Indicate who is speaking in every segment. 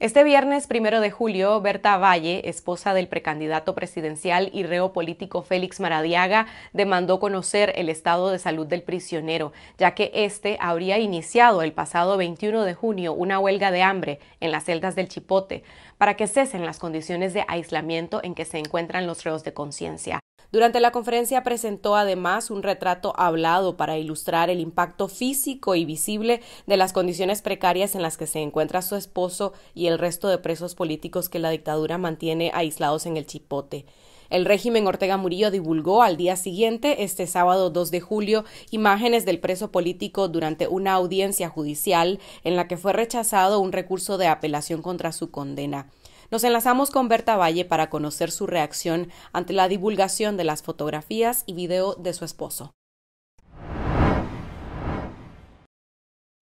Speaker 1: Este viernes primero de julio, Berta Valle, esposa del precandidato presidencial y reo político Félix Maradiaga, demandó conocer el estado de salud del prisionero, ya que éste habría iniciado el pasado 21 de junio una huelga de hambre en las celdas del Chipote para que cesen las condiciones de aislamiento en que se encuentran los reos de conciencia. Durante la conferencia presentó además un retrato hablado para ilustrar el impacto físico y visible de las condiciones precarias en las que se encuentra su esposo y el resto de presos políticos que la dictadura mantiene aislados en el Chipote. El régimen Ortega Murillo divulgó al día siguiente, este sábado 2 de julio, imágenes del preso político durante una audiencia judicial en la que fue rechazado un recurso de apelación contra su condena. Nos enlazamos con Berta Valle para conocer su reacción ante la divulgación de las fotografías y video de su esposo.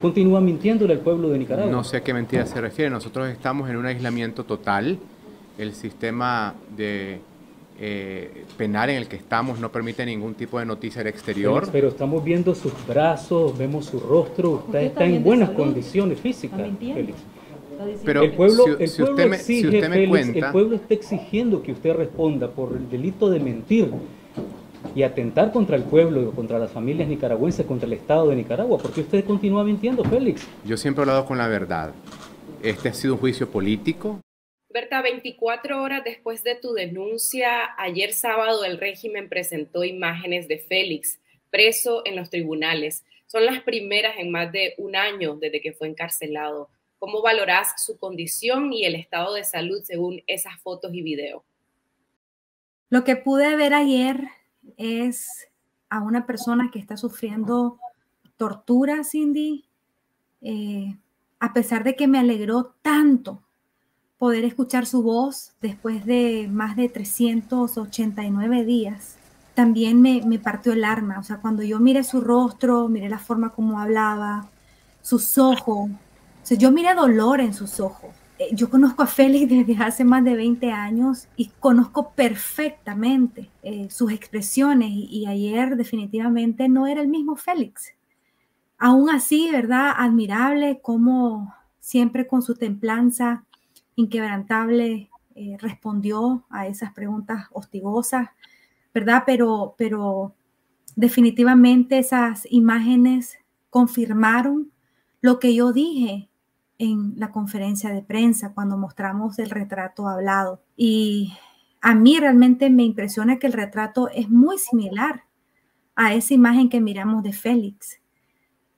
Speaker 2: Continúa mintiéndole al pueblo de Nicaragua.
Speaker 3: No sé a qué mentira se refiere. Nosotros estamos en un aislamiento total. El sistema de eh, penal en el que estamos no permite ningún tipo de noticia al exterior.
Speaker 2: Pero, estamos viendo sus brazos, vemos su rostro. Usted, está en buenas condiciones físicas, Félix. Pero el pueblo, si, usted me, exige, cuenta... El pueblo está exigiendo que usted responda por el delito de mentir y atentar contra el pueblo y contra las familias nicaragüenses, contra el Estado de Nicaragua. porque usted continúa mintiendo, Félix?
Speaker 3: Yo siempre he hablado con la verdad. Este ha sido un juicio político.
Speaker 1: Berta, 24 horas después de tu denuncia, ayer sábado el régimen presentó imágenes de Félix preso en los tribunales. Son las primeras en más de un año desde que fue encarcelado. ¿Cómo valorás su condición y el estado de salud según esas fotos y videos?
Speaker 4: Lo que pude ver ayer es a una persona que está sufriendo tortura, Cindy, eh, a pesar de que me alegró tanto poder escuchar su voz después de más de 389 días, también me, me partió el alma. O sea, cuando yo miré su rostro, miré la forma como hablaba, sus ojos, yo miré dolor en sus ojos. Eh, yo conozco a Félix desde hace más de 20 años y conozco perfectamente eh, sus expresiones y, ayer definitivamente no era el mismo Félix. Aún así, ¿verdad? Admirable cómo siempre con su templanza inquebrantable eh, respondió a esas preguntas hostigosas, ¿verdad? Pero, pero definitivamente esas imágenes confirmaron lo que yo dije en la conferencia de prensa cuando mostramos el retrato hablado. Y a mí realmente me impresiona que el retrato es muy similar a esa imagen que miramos de Félix.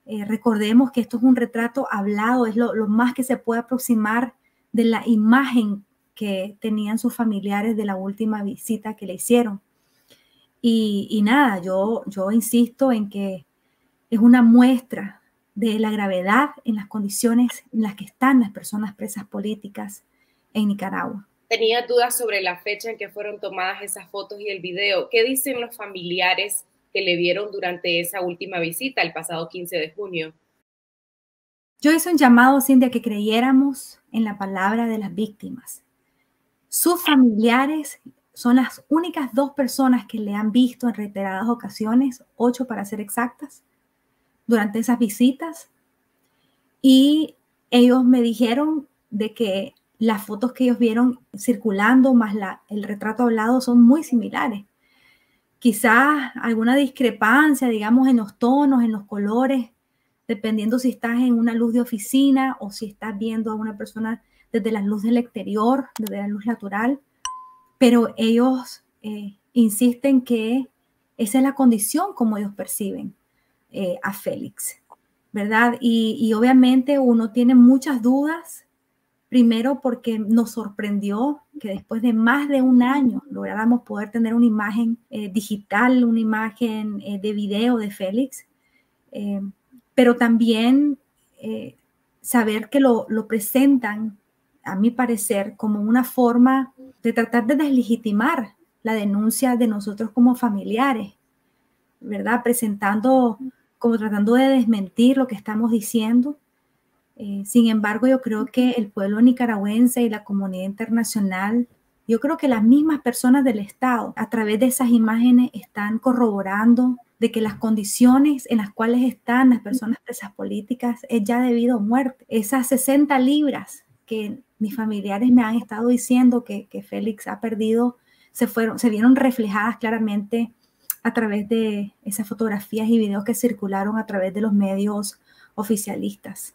Speaker 4: Eh, recordemos que esto es un retrato hablado, es lo, más que se puede aproximar de la imagen que tenían sus familiares de la última visita que le hicieron. Y, y nada, yo, yo insisto en que es una muestra de la gravedad en las condiciones en las que están las personas presas políticas en Nicaragua.
Speaker 1: Tenía dudas sobre la fecha en que fueron tomadas esas fotos y el video. ¿Qué dicen los familiares que le vieron durante esa última visita el pasado 15 de junio?
Speaker 4: Yo hice un llamado, Cindy, a que creyéramos en la palabra de las víctimas. Sus familiares son las únicas dos personas que le han visto en reiteradas ocasiones, ocho para ser exactas, durante esas visitas y ellos me dijeron de que las fotos que ellos vieron circulando más la, el retrato hablado son muy similares. Quizás alguna discrepancia, digamos, en los tonos, en los colores, dependiendo si estás en una luz de oficina o si estás viendo a una persona desde la luz del exterior, desde la luz natural. Pero ellos eh, insisten que esa es la condición como ellos perciben. Eh, a Félix, ¿verdad? Y, obviamente uno tiene muchas dudas, primero porque nos sorprendió que después de más de un año lográramos poder tener una imagen eh, digital, una imagen eh, de video de Félix, pero también saber que lo, lo presentan, a mi parecer, como una forma de tratar de deslegitimar la denuncia de nosotros como familiares, ¿verdad? Presentando como tratando de desmentir lo que estamos diciendo. Eh, sin embargo, yo creo que el pueblo nicaragüense y la comunidad internacional, yo creo que las mismas personas del Estado, a través de esas imágenes, están corroborando de que las condiciones en las cuales están las personas presas políticas es ya debido a muerte. Esas 60 libras que mis familiares me han estado diciendo que, que Félix ha perdido se, fueron, se vieron reflejadas claramente a través de esas fotografías y videos que circularon a través de los medios oficialistas.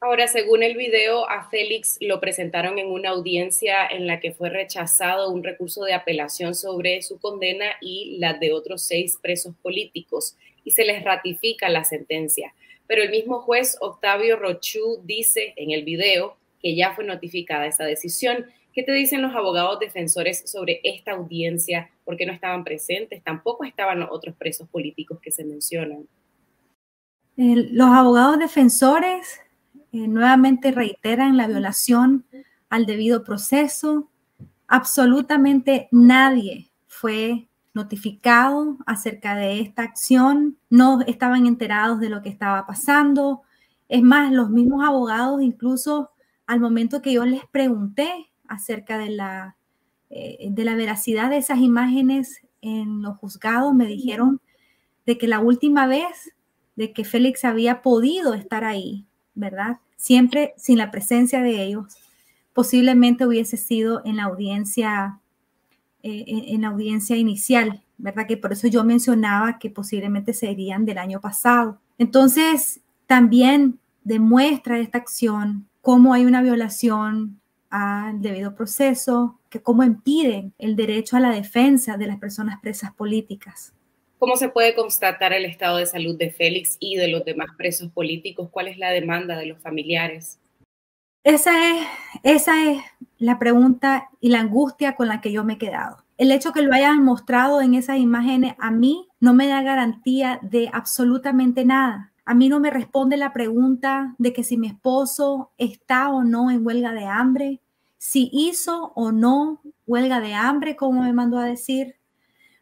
Speaker 1: Ahora, según el video, a Félix lo presentaron en una audiencia en la que fue rechazado un recurso de apelación sobre su condena y la de otros seis presos políticos, y se les ratifica la sentencia. Pero el mismo juez Octavio Rochu dice en el video que ya fue notificada esa decisión. ¿Qué te dicen los abogados defensores sobre esta audiencia? ¿Por qué no estaban presentes? Tampoco estaban los otros presos políticos que se mencionan.
Speaker 4: los abogados defensores eh, nuevamente reiteran la violación al debido proceso. Absolutamente nadie fue notificado acerca de esta acción, no estaban enterados de lo que estaba pasando. Es más, los mismos abogados, incluso al momento que yo les pregunté acerca de la, eh, de la veracidad de esas imágenes en los juzgados, me dijeron de que la última vez de que Félix había podido estar ahí, ¿verdad? siempre sin la presencia de ellos, posiblemente hubiese sido en la audiencia, eh, en la audiencia inicial, ¿verdad? Que por eso yo mencionaba que posiblemente serían del año pasado. Entonces, también demuestra esta acción cómo hay una violación al debido proceso, que cómo impiden el derecho a la defensa de las personas presas políticas.
Speaker 1: ¿Cómo se puede constatar el estado de salud de Félix y de los demás presos políticos? ¿Cuál es la demanda de los familiares?
Speaker 4: Esa es, esa es la pregunta y la angustia con la que yo me he quedado. El hecho que lo hayan mostrado en esas imágenes a mí no me da garantía de absolutamente nada. A mí no me responde la pregunta de que si mi esposo está o no en huelga de hambre, si hizo o no huelga de hambre, como me mandó a decir,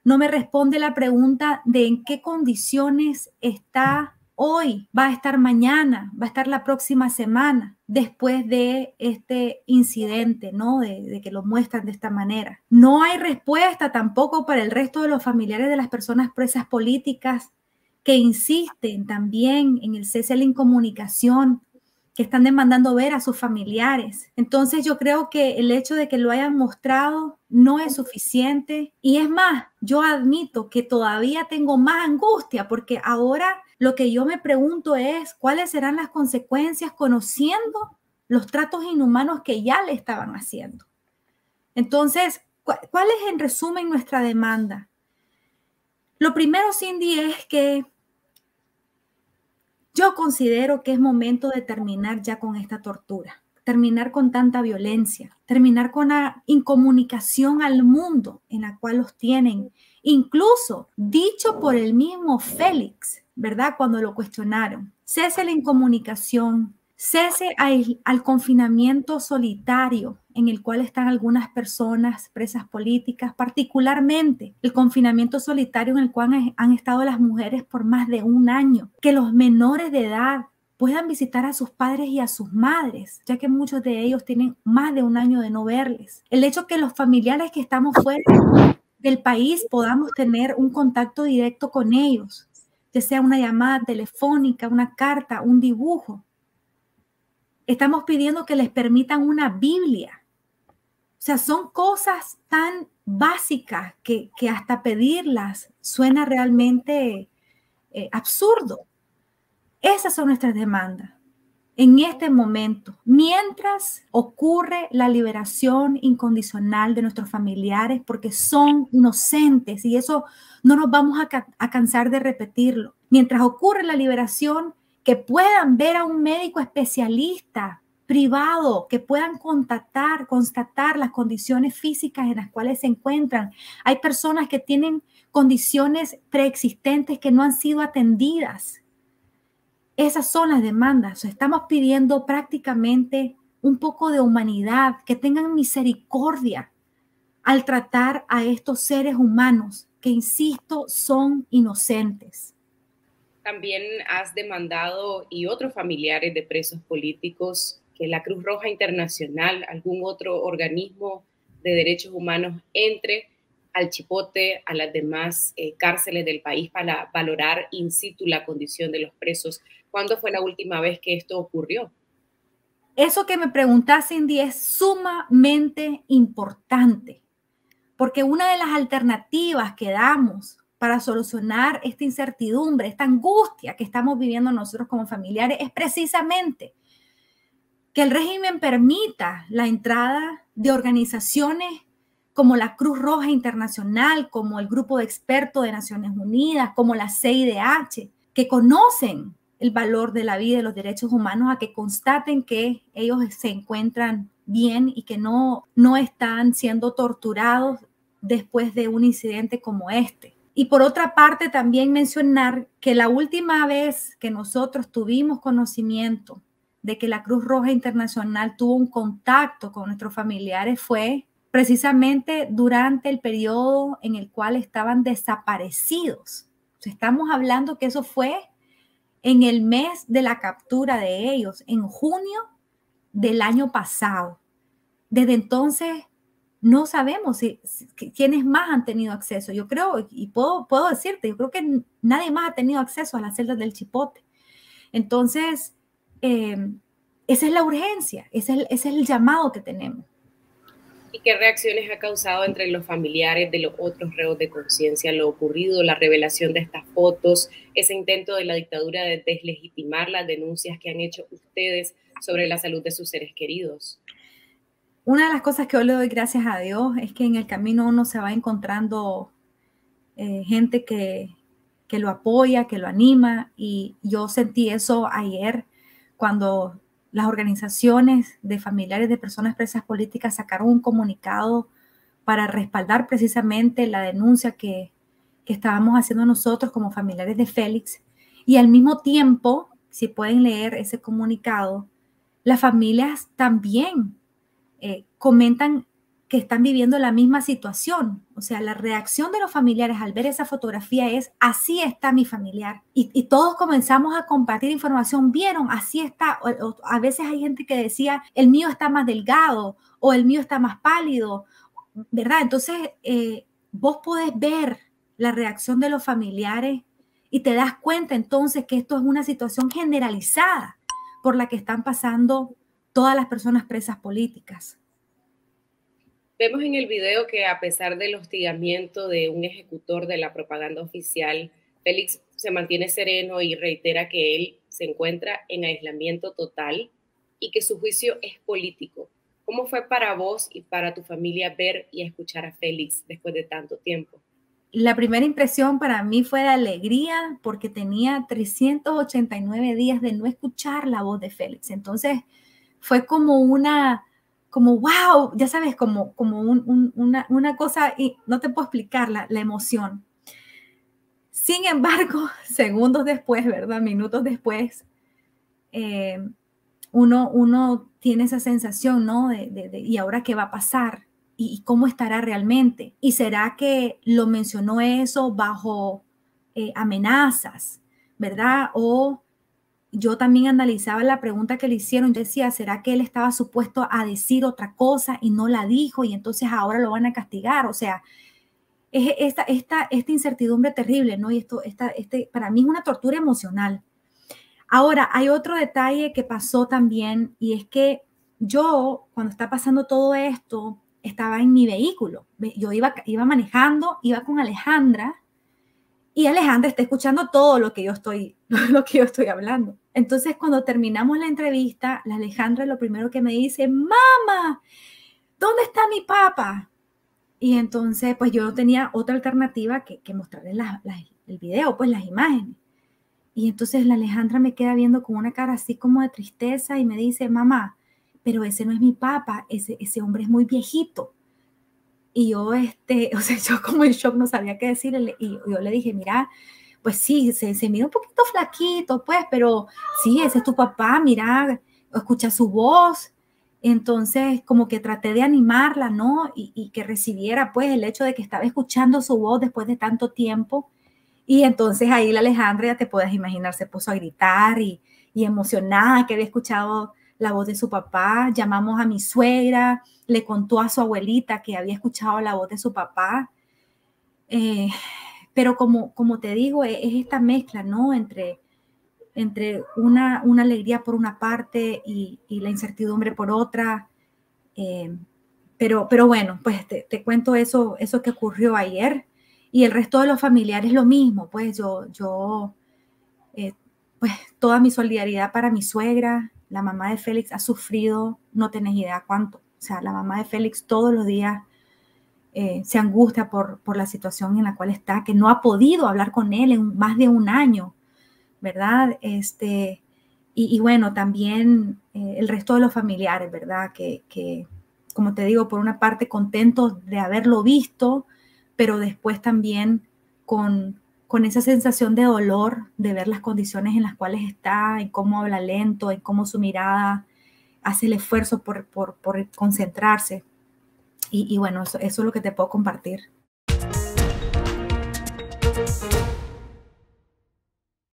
Speaker 4: no me responde la pregunta de en qué condiciones está hoy, va a estar mañana, va a estar la próxima semana, después de este incidente, ¿no? De, de, que lo muestran de esta manera. No hay respuesta tampoco para el resto de los familiares de las personas presas políticas que insisten también en el cese de la incomunicación, que están demandando ver a sus familiares. Entonces yo creo que el hecho de que lo hayan mostrado no es suficiente. Y es más, yo admito que todavía tengo más angustia porque ahora lo que yo me pregunto es cuáles serán las consecuencias conociendo los tratos inhumanos que ya le estaban haciendo. Entonces, ¿cuál es en resumen nuestra demanda? Lo primero, Cindy, es que considero que es momento de terminar ya con esta tortura, terminar con tanta violencia, terminar con la incomunicación al mundo en la cual los tienen, incluso dicho por el mismo Félix, ¿verdad? Cuando lo cuestionaron. Cese la incomunicación, cese al, confinamiento solitario en el cual están algunas personas presas políticas, particularmente el confinamiento solitario en el cual han, estado las mujeres por más de un año, que los menores de edad puedan visitar a sus padres y a sus madres, ya que muchos de ellos tienen más de un año de no verles. El hecho que los familiares que estamos fuera del país podamos tener un contacto directo con ellos, ya sea una llamada telefónica, una carta, un dibujo, Estamos pidiendo que les permitan una Biblia. O sea, son cosas tan básicas que, hasta pedirlas suena realmente eh, absurdo. Esas son nuestras demandas en este momento, mientras ocurre la liberación incondicional de nuestros familiares, porque son inocentes y eso no nos vamos a, a cansar de repetirlo. Mientras ocurre la liberación, que puedan ver a un médico especialista privado, que puedan contactar, constatar las condiciones físicas en las cuales se encuentran. Hay personas que tienen condiciones preexistentes que no han sido atendidas. Esas son las demandas. Estamos pidiendo prácticamente un poco de humanidad, que tengan misericordia al tratar a estos seres humanos que, insisto, son inocentes.
Speaker 1: También has demandado y otros familiares de presos políticos que la Cruz Roja Internacional, algún otro organismo de derechos humanos entre al Chipote, a las demás eh, cárceles del país para valorar in situ la condición de los presos. ¿Cuándo fue la última vez que esto ocurrió?
Speaker 4: eso que me preguntas, Cindy, es sumamente importante, porque una de las alternativas que damos para solucionar esta incertidumbre, esta angustia que estamos viviendo nosotros como familiares, es precisamente que el régimen permita la entrada de organizaciones como la Cruz Roja Internacional, como el Grupo de Expertos de Naciones Unidas, como la CIDH, que conocen el valor de la vida y los derechos humanos, a que constaten que ellos se encuentran bien y que no, no están siendo torturados después de un incidente como este. Y por otra parte, también mencionar que la última vez que nosotros tuvimos conocimiento de que la Cruz Roja Internacional tuvo un contacto con nuestros familiares fue precisamente durante el periodo en el cual estaban desaparecidos. Estamos hablando que eso fue en el mes de la captura de ellos, en junio del año pasado. Desde entonces no sabemos si, quiénes más han tenido acceso. Yo creo, y puedo, puedo decirte, yo creo que nadie más ha tenido acceso a las celdas del chipote. Entonces, eh, esa es la urgencia, ese es el llamado que tenemos
Speaker 1: y qué reacciones ha causado entre los familiares de los otros reos de conciencia lo ocurrido, la revelación de estas fotos, ese intento de la dictadura de deslegitimar las denuncias que han hecho ustedes sobre la salud de sus seres queridos.
Speaker 4: Una de las cosas que yo le doy gracias a Dios es que en el camino uno se va encontrando eh, gente que, que lo apoya, que lo anima y yo sentí eso ayer cuando las organizaciones de familiares de personas presas políticas sacaron un comunicado para respaldar precisamente la denuncia que, estábamos haciendo nosotros como familiares de Félix. Y al mismo tiempo, si pueden leer ese comunicado, las familias también eh, comentan que están viviendo la misma situación. O sea, la reacción de los familiares al ver esa fotografía es, así está mi familiar. Y, todos comenzamos a compartir información, vieron, así está. a veces hay gente que decía, el mío está más delgado o el mío está más pálido, ¿verdad? Entonces, eh, vos podés ver la reacción de los familiares y te das cuenta entonces que esto es una situación generalizada por la que están pasando todas las personas presas políticas.
Speaker 1: Vemos en el video que a pesar del hostigamiento de un ejecutor de la propaganda oficial, Félix se mantiene sereno y reitera que él se encuentra en aislamiento total y que su juicio es político. ¿Cómo fue para vos y para tu familia ver y escuchar a Félix después de tanto tiempo?
Speaker 4: La primera impresión para mí fue de alegría porque tenía 389 días de no escuchar la voz de Félix. Entonces fue como una como, wow, ya sabes, como, como una, cosa, y no te puedo explicar la, emoción. Sin embargo, segundos después, ¿verdad? Minutos después, eh, uno, uno tiene esa sensación, ¿no? De, ¿y ahora qué va a pasar? ¿Y, cómo estará realmente? ¿Y será que lo mencionó eso bajo eh, amenazas, ¿verdad? O yo también analizaba la pregunta que le hicieron. Yo decía, ¿será que él estaba supuesto a decir otra cosa y no la dijo y entonces ahora lo van a castigar? O sea, es esta, esta, esta incertidumbre terrible, ¿no? Y esto, esta, este, para mí es una tortura emocional. Ahora, hay otro detalle que pasó también y es que yo, cuando está pasando todo esto, estaba en mi vehículo. Yo iba, iba manejando, iba con Alejandra y Alejandra está escuchando todo lo que yo estoy, lo que yo estoy hablando. Entonces, cuando terminamos la entrevista, la Alejandra lo primero que me dice, mamá, ¿dónde está mi papá? Y entonces, pues yo no tenía otra alternativa que, que mostrarle el video, pues las imágenes. Y entonces la Alejandra me queda viendo con una cara así como de tristeza y me dice, mamá, pero ese no es mi papá, ese, ese hombre es muy viejito. Y yo, este, o sea, yo como en shock no sabía qué decirle. Y yo le dije, mira, pues sí, se, se mira un poquito flaquito, pues, pero sí, ese es tu papá, mira, escucha su voz. Entonces, como que traté de animarla, ¿no? Y, que recibiera, pues, el hecho de que estaba escuchando su voz después de tanto tiempo. Y entonces ahí la Alejandra, ya te puedes imaginar, se puso a gritar y, y emocionada que había escuchado la voz de su papá. Llamamos a mi suegra, le contó a su abuelita que había escuchado la voz de su papá. Eh, pero como, como te digo, es, esta mezcla, ¿no? Entre entre una, una alegría por una parte y, la incertidumbre por otra. Eh, pero, pero bueno, pues te, cuento eso, eso que ocurrió ayer y el resto de los familiares lo mismo, pues yo, yo, eh, pues toda mi solidaridad para mi suegra, la mamá de Félix ha sufrido, no tenés idea cuánto, o sea, la mamá de Félix todos los días eh, se angustia por, por la situación en la cual está, que no ha podido hablar con él en más de un año ¿verdad? Este, y, bueno, también eh, el resto de los familiares, ¿verdad? Que, como te digo, por una parte contentos de haberlo visto, pero después también con, con esa sensación de dolor de ver las condiciones en las cuales está, en cómo habla lento, en cómo su mirada hace el esfuerzo por, por, concentrarse. Y, bueno, eso, eso es lo que te puedo compartir.